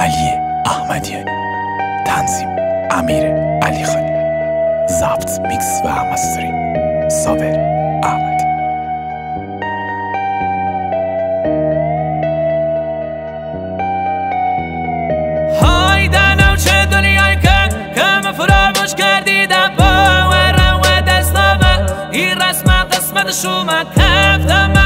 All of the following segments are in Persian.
علی احمدیانی تنظیم امیر علی خانی ضبط میکس و مستری. صابر احمدی. های دنم چه که کم فراموش باورم و شما کفتم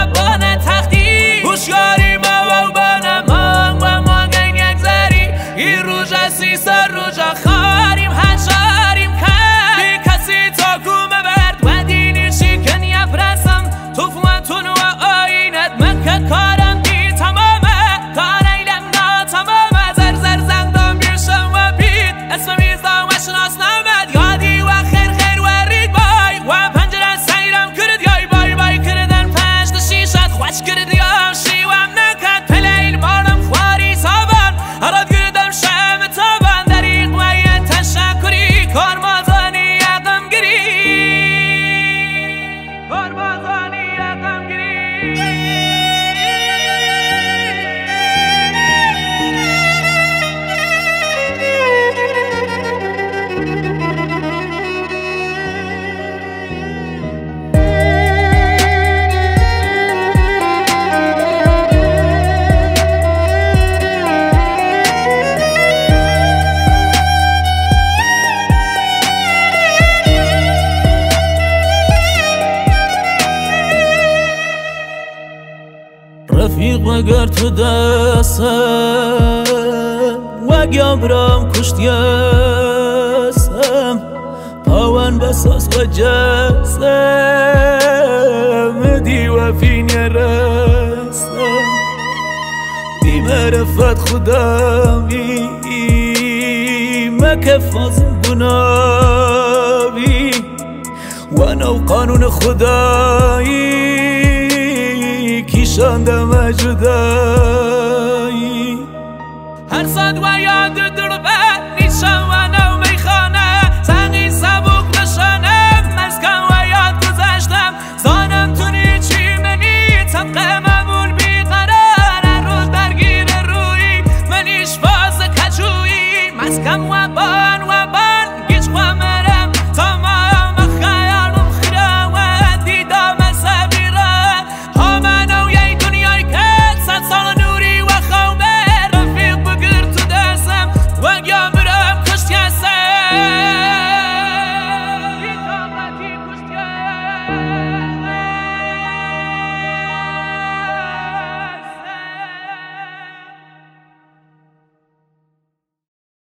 تیغ گرد تو دستم وگیابرم کشتیستم پاوان بساس و جستم دی و فین رستم دی مرفت خدامی مکف از گناهی و نو قانون خدایی کیشاندم جدایی هر صد و یاد